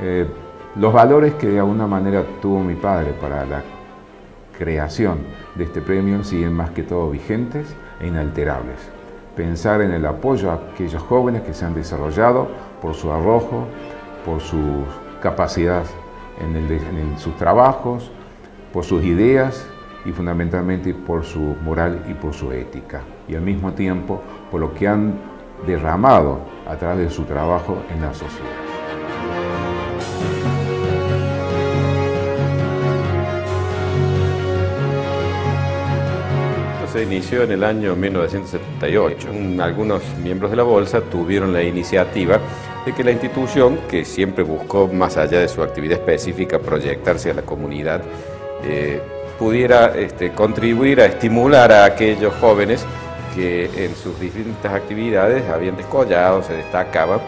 Eh, los valores que de alguna manera tuvo mi padre para la creación de este premio siguen más que todo vigentes e inalterables. Pensar en el apoyo a aquellos jóvenes que se han desarrollado por su arrojo, por su capacidad en, en sus trabajos, por sus ideas y fundamentalmente por su moral y por su ética. Y al mismo tiempo por lo que han derramado a través de su trabajo en la sociedad. Se inició en el año 1978. Algunos miembros de la Bolsa tuvieron la iniciativa de que la institución, que siempre buscó, más allá de su actividad específica, proyectarse a la comunidad, eh, pudiera este, contribuir a estimular a aquellos jóvenes que en sus distintas actividades habían descollado, se destacaban,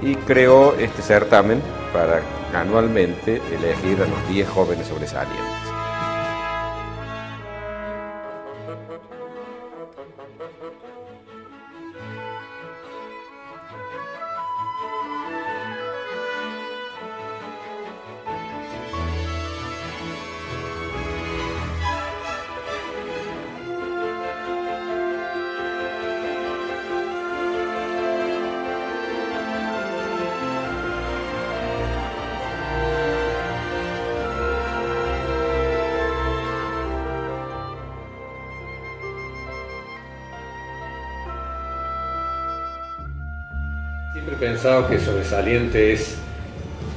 y creó este certamen para anualmente elegir a los 10 jóvenes sobresalientes. Siempre he pensado que sobresaliente es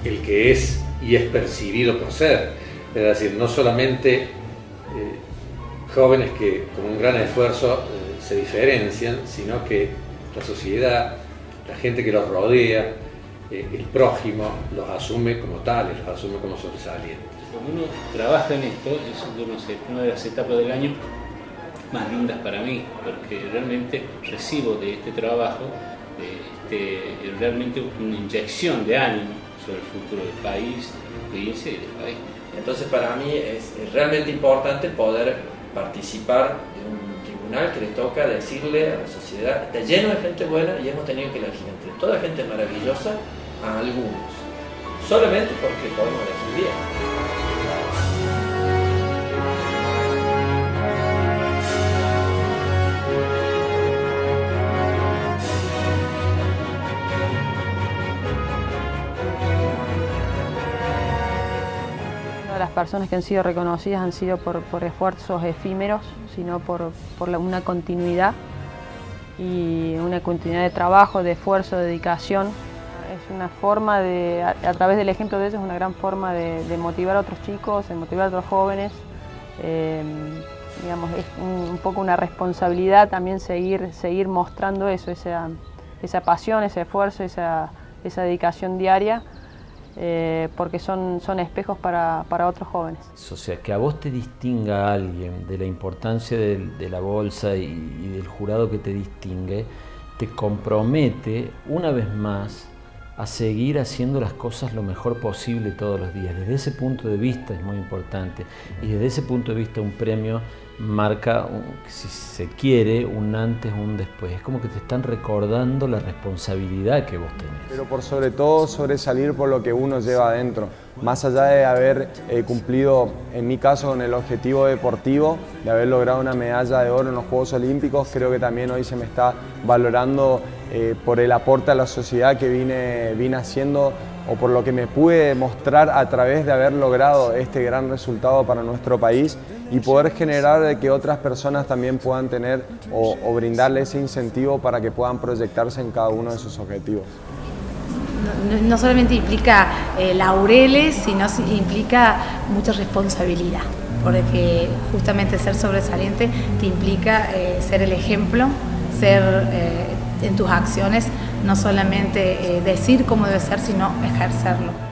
el que es y es percibido por ser. Es decir, no solamente eh, jóvenes que con un gran esfuerzo eh, se diferencian, sino que la sociedad, la gente que los rodea, eh, el prójimo, los asume como tales, los asume como sobresalientes. Cuando uno trabaja en esto, es una de las etapas del año más lindas para mí, porque realmente recibo de este trabajo este, realmente una inyección de ánimo sobre el futuro del país, de y del país. Entonces para mí es, realmente importante poder participar de un tribunal que le toca decirle a la sociedad, está lleno de gente buena y hemos tenido que elegir entre toda gente maravillosa a algunos, solamente porque podemos elegir bien. Las personas que han sido reconocidas han sido por, esfuerzos efímeros, sino por, una continuidad y una continuidad de trabajo, de esfuerzo, de dedicación. Es una forma de, a, través del ejemplo de ellos, una gran forma de, motivar a otros chicos, de motivar a otros jóvenes. Eh, digamos, es un, poco una responsabilidad también seguir, seguir mostrando eso, esa, esa pasión, ese esfuerzo, esa, esa dedicación diaria. Eh, porque son, son espejos para, para, otros jóvenes. O sea, que a vos te distinga alguien de la importancia de, la bolsa y, y, del jurado que te distingue, te compromete una vez más a seguir haciendo las cosas lo mejor posible todos los días. Desde ese punto de vista es muy importante y desde ese punto de vista un premio marca, si se quiere, un antes o un después. Es como que te están recordando la responsabilidad que vos tenés. Pero por sobre todo sobresalir por lo que uno lleva adentro. Más allá de haber eh, cumplido, en mi caso, con el objetivo deportivo, de haber logrado una medalla de oro en los Juegos Olímpicos, creo que también hoy se me está valorando eh, por el aporte a la sociedad que vine, vine haciendo o por lo que me pude mostrar a través de haber logrado este gran resultado para nuestro país y poder generar que otras personas también puedan tener o, brindarle ese incentivo para que puedan proyectarse en cada uno de sus objetivos. No, solamente implica eh, laureles, sino implica mucha responsabilidad, porque justamente ser sobresaliente te implica eh, ser el ejemplo, ser eh, en tus acciones, no solamente decir cómo debe ser, sino ejercerlo.